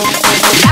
Thank you.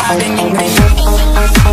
I've been